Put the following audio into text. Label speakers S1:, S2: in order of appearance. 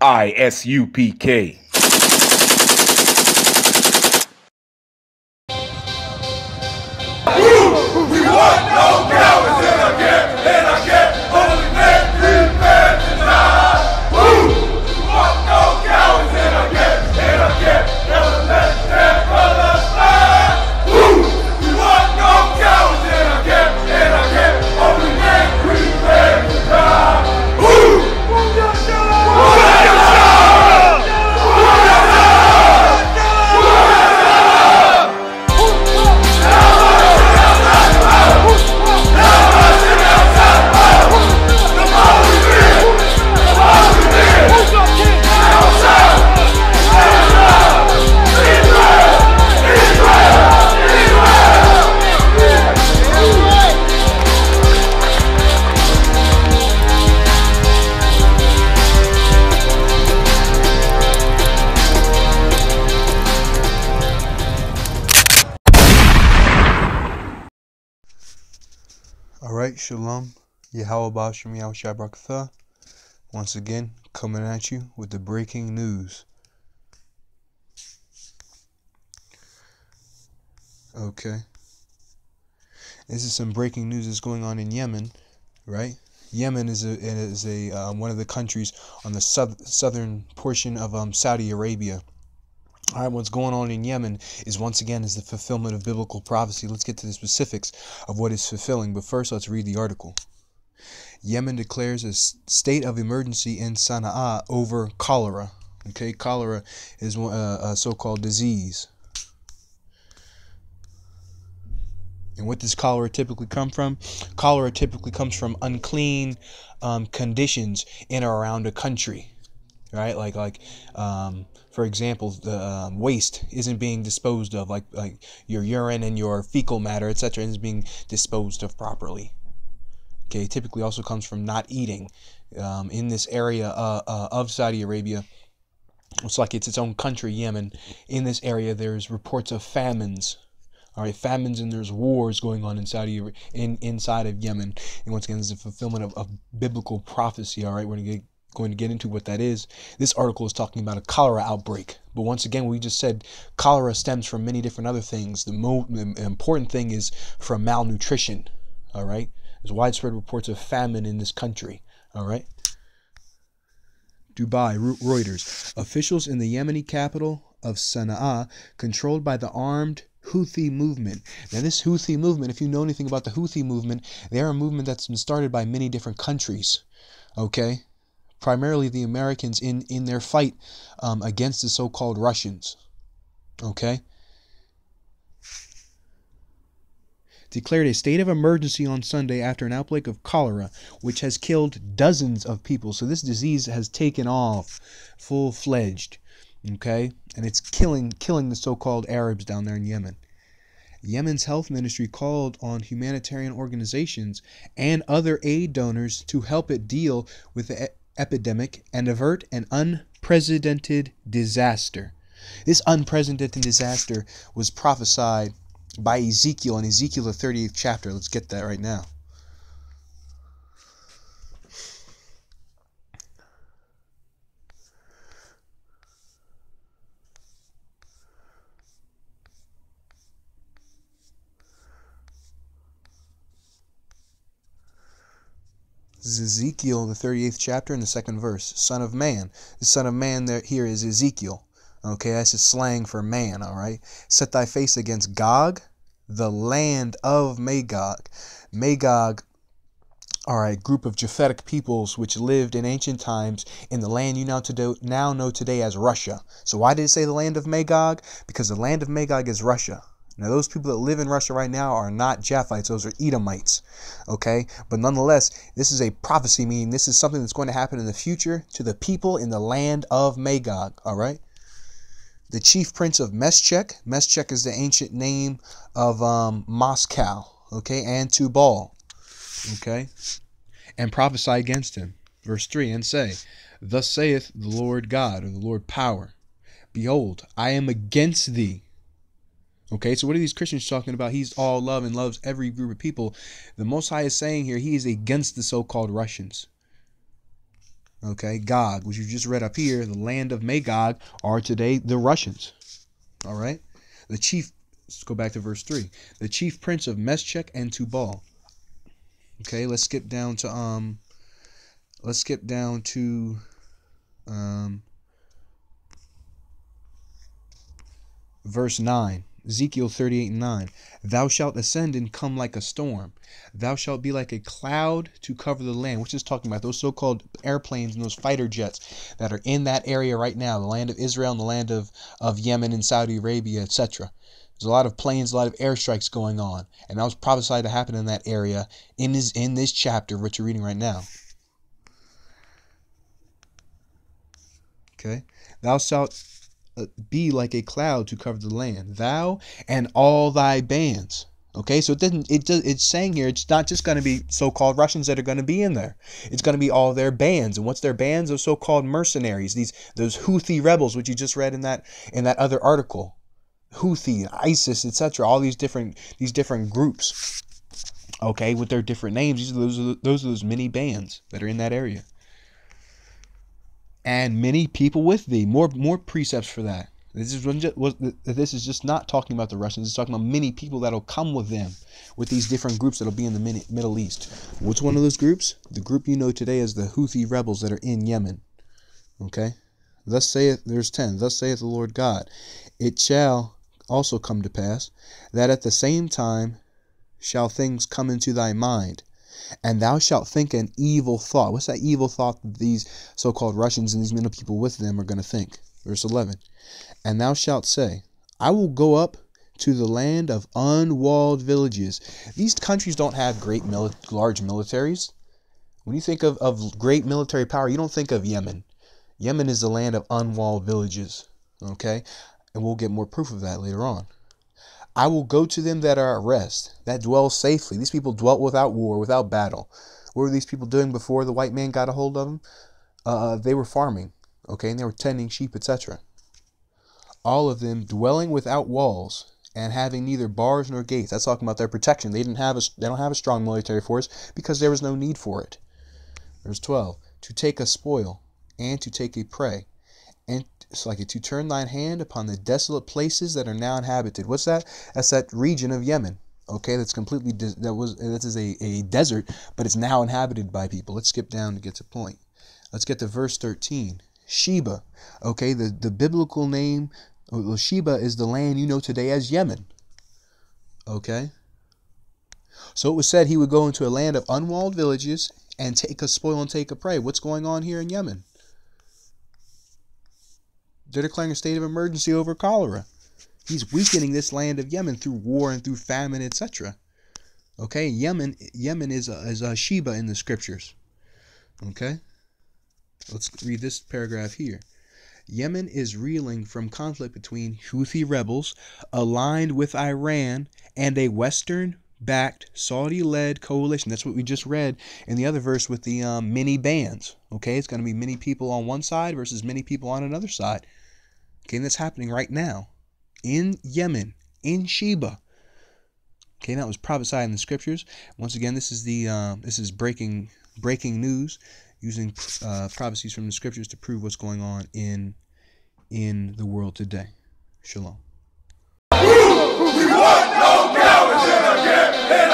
S1: I S U P K.
S2: Shalom, Yahweh Shem Yahushua Barakatha. Once again, coming at you with the breaking news. Okay. This is some breaking news that's going on in Yemen, right? Yemen is a is a um, one of the countries on the south, southern portion of um, Saudi Arabia. All right, what's going on in Yemen is once again is the fulfillment of biblical prophecy. Let's get to the specifics of what is fulfilling, but first let's read the article. Yemen declares a state of emergency in Sana'a over cholera. Okay, cholera is uh, a so-called disease. And what does cholera typically come from? Cholera typically comes from unclean um, conditions in or around a country, right? Like like um, for example, the um, waste isn't being disposed of, like like your urine and your fecal matter, etc., isn't being disposed of properly. Okay, typically also comes from not eating. Um, in this area uh, uh, of Saudi Arabia, it's like it's its own country, Yemen. In this area, there's reports of famines. All right, famines and there's wars going on in Saudi in inside of Yemen. And once again, is a fulfillment of, of biblical prophecy. All right, we're gonna get going to get into what that is. This article is talking about a cholera outbreak. But once again, we just said cholera stems from many different other things. The, mo- the important thing is from malnutrition. All right, there's widespread reports of famine in this country. All right. Dubai, Reuters. Officials in the Yemeni capital of Sana'a, controlled by the armed Houthi movement. Now, this Houthi movement, if you know anything about the Houthi movement, they're a movement that's been started by many different countries. Okay? Primarily the Americans in, in their fight um, against the so called Russians. Okay? declared a state of emergency on Sunday after an outbreak of cholera, which has killed dozens of people. So this disease has taken off full fledged. Okay? And it's killing killing the so-called Arabs down there in Yemen. Yemen's health ministry called on humanitarian organizations and other aid donors to help it deal with the epidemic and avert an unprecedented disaster. This unprecedented disaster was prophesied by Ezekiel in Ezekiel the 38th chapter. Let's get that right now. Ezekiel, the 38th chapter, and the second verse. Son of man. The son of man there here is Ezekiel. Okay, that's just slang for man, all right? Set thy face against Gog, the land of Magog. Magog are a group of Japhetic peoples which lived in ancient times in the land you now, today, now know today as Russia. So why did it say the land of Magog? Because the land of Magog is Russia. Now, those people that live in Russia right now are not Japhites, those are Edomites. Okay? But nonetheless, this is a prophecy, meaning this is something that's going to happen in the future to the people in the land of Magog. All right? The chief prince of Meshech. Meshech is the ancient name of um, Moscow. Okay? And Tubal. Okay? And prophesy against him. Verse 3 And say, Thus saith the Lord God, or the Lord power Behold, I am against thee. Okay, so what are these Christians talking about? He's all love and loves every group of people. The Most High is saying here he is against the so called Russians. Okay, Gog, which you just read up here, the land of Magog, are today the Russians. All right, the chief. Let's go back to verse three. The chief prince of Meshech and Tubal. Okay, let's skip down to um. Let's skip down to um. Verse 9, Ezekiel 38 and 9. Thou shalt ascend and come like a storm. Thou shalt be like a cloud to cover the land, which is talking about those so called airplanes and those fighter jets that are in that area right now, the land of Israel and the land of, of Yemen and Saudi Arabia, etc. There's a lot of planes, a lot of airstrikes going on, and that was prophesied to happen in that area in this in this chapter, which you're reading right now. Okay, thou shalt Uh, be like a cloud to cover the land, thou and all thy bands. Okay, so it doesn't. It does. It's saying here it's not just going to be so-called Russians that are going to be in there. It's going to be all their bands, and what's their bands? Those so-called mercenaries, these those Houthi rebels, which you just read in that in that other article. Houthi, ISIS, etc. All these different these different groups. Okay, with their different names. These are those those are those many bands that are in that area. And many people with thee. More more precepts for that. This is just, this is just not talking about the Russians. It's talking about many people that'll come with them, with these different groups that'll be in the Middle East. What's one of those groups? The group you know today is the Houthi rebels that are in Yemen. Okay. Thus saith there's ten. Thus saith the Lord God, it shall also come to pass that at the same time shall things come into thy mind, and thou shalt think an evil thought. What's that evil thought that these so called Russians and these many people with them are going to think? Verse 11. And thou shalt say, I will go up to the land of unwalled villages. These countries don't have great mili- large militaries. When you think of, of great military power, you don't think of Yemen. Yemen is the land of unwalled villages. Okay? And we'll get more proof of that later on. I will go to them that are at rest, that dwell safely. These people dwelt without war, without battle. What were these people doing before the white man got a hold of them? Uh, they were farming, okay, and they were tending sheep, etc. All of them dwelling without walls and having neither bars nor gates. That's talking about their protection. They didn't have a, they don't have a strong military force because there was no need for it. Verse 12: To take a spoil and to take a prey and it's like it to turn thine hand upon the desolate places that are now inhabited. What's that? That's that region of Yemen. Okay, that's completely that was that is a, a desert, but it's now inhabited by people. Let's skip down to get to point. Let's get to verse 13. Sheba. Okay, the, the biblical name well, Sheba is the land you know today as Yemen. Okay? So it was said he would go into a land of unwalled villages and take a spoil and take a prey. What's going on here in Yemen? They're declaring a state of emergency over cholera. He's weakening this land of Yemen through war and through famine, etc. Okay, Yemen Yemen is a, is a Sheba in the scriptures. Okay, let's read this paragraph here. Yemen is reeling from conflict between Houthi rebels aligned with Iran and a Western backed Saudi led coalition. That's what we just read in the other verse with the um, many bands. Okay, it's going to be many people on one side versus many people on another side. Okay, and that's happening right now in Yemen, in Sheba. Okay, that was prophesied in the scriptures. Once again, this is the uh, this is breaking breaking news using uh, prophecies from the scriptures to prove what's going on in in the world today. Shalom.
S3: We want